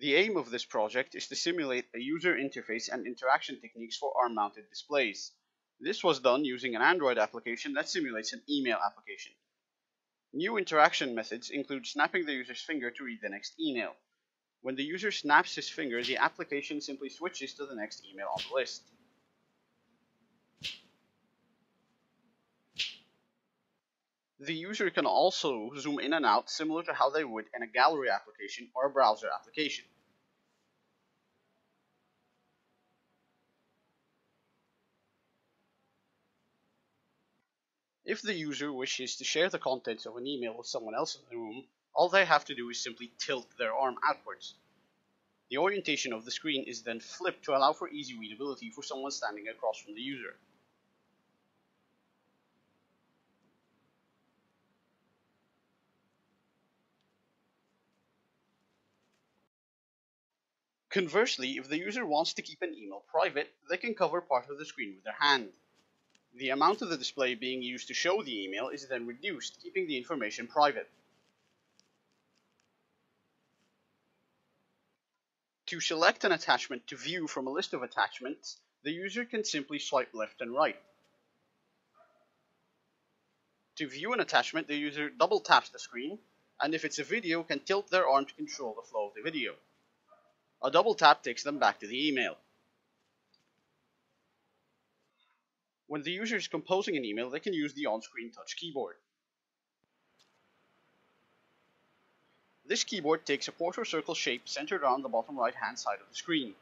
The aim of this project is to simulate a user interface and interaction techniques for arm-mounted displays. This was done using an Android application that simulates an email application. New interaction methods include snapping the user's finger to read the next email. When the user snaps his finger, the application simply switches to the next email on the list. The user can also zoom in and out similar to how they would in a gallery application or a browser application. If the user wishes to share the contents of an email with someone else in the room, all they have to do is simply tilt their arm outwards. The orientation of the screen is then flipped to allow for easy readability for someone standing across from the user. Conversely, if the user wants to keep an email private, they can cover part of the screen with their hand. The amount of the display being used to show the email is then reduced, keeping the information private. To select an attachment to view from a list of attachments, the user can simply swipe left and right. To view an attachment, the user double taps the screen, and if it's a video, can tilt their arm to control the flow of the video. A double tap takes them back to the email. When the user is composing an email, they can use the on-screen touch keyboard. This keyboard takes a quarter circle shape centered around the bottom right hand side of the screen.